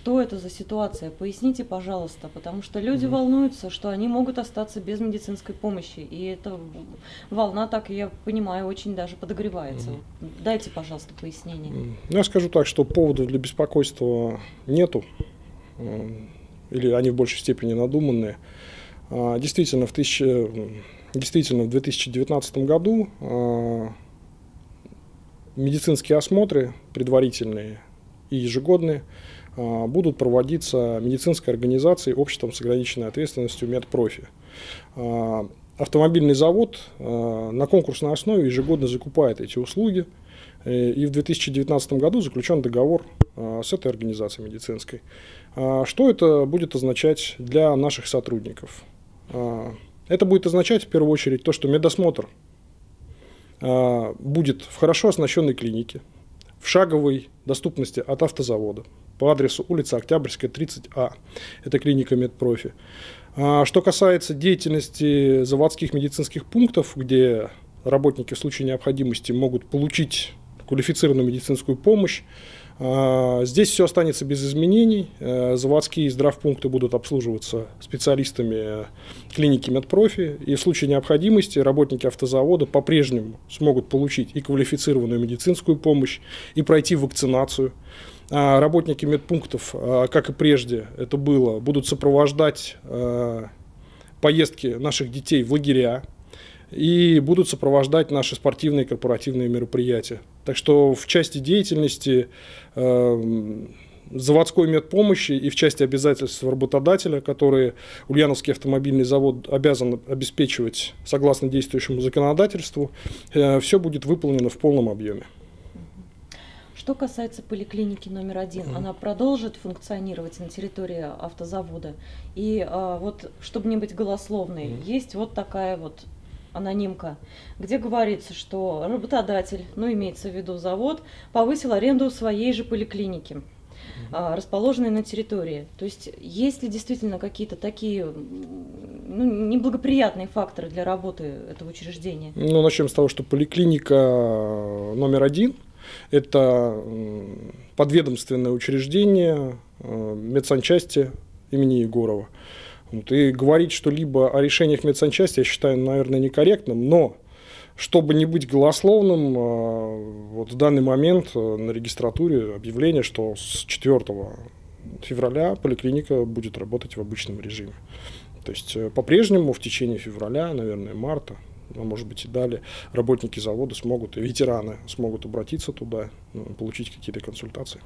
что это за ситуация? Поясните, пожалуйста, потому что люди Мгм. волнуются, что они могут остаться без медицинской помощи. И эта волна, так я понимаю, очень даже подогревается. Дайте, пожалуйста, пояснение. Ну, Я скажу так, что поводов для беспокойства нету, м, или они в большей степени надуманные. А, Действительно, в, м, действительно, в 2019 году а, медицинские осмотры предварительные и ежегодные а, будут проводиться медицинской организацией обществом с ограниченной ответственностью медпрофи. А, Автомобильный завод а, на конкурсной основе ежегодно закупает эти услуги. Э, И в 2019 году заключен договор с этой организацией медицинской. Что это будет означать для наших сотрудников? Это будет означать в первую очередь то, что медосмотр будет в хорошо оснащенной клинике, в шаговой доступности от автозавода по адресу улица Октябрьская, 30А. Это клиника Медпрофи. А, Что касается деятельности заводских медицинских пунктов, где работники в случае необходимости могут получить квалифицированную медицинскую помощь, Здесь все останется без изменений. Э, Заводские здравпункты будут обслуживаться специалистами э, клиники Медпрофи. И в случае необходимости работники автозавода по-прежнему смогут получить и квалифицированную медицинскую помощь, и пройти вакцинацию. А Работники медпунктов, а, как и прежде это было, будут сопровождать э, поездки наших детей в лагеря и будут сопровождать наши спортивные и корпоративные мероприятия. Так что в части деятельности э, заводской медпомощи и в части обязательств работодателя, которые Ульяновский автомобильный завод обязан обеспечивать согласно действующему законодательству, все будет выполнено в полном объеме. Что касается поликлиники номер один, Мгм. она продолжит функционировать на территории автозавода. И а, вот, чтобы не быть голословной, Мгм. есть вот такая вот анонимка, где говорится, что работодатель, ну имеется в виду завод, повысил аренду своей же поликлиники, а, расположенной на территории. То есть есть ли действительно какие-то такие ну, неблагоприятные факторы для работы этого учреждения? Ну, начнем с того, что поликлиника э, номер один – это подведомственное учреждение э, медсанчасти имени Егорова. Вот, и говорить что-либо о решениях медсанчасти, я считаю, наверное, некорректным, но чтобы не быть голословным, э, вот в данный момент э, на регистратуре объявление, что с 4 февраля поликлиника будет работать в обычном режиме. То есть э, по-прежнему в течение февраля, наверное, марта, а может быть и далее, работники завода смогут, и ветераны смогут обратиться туда, получить какие-то консультации.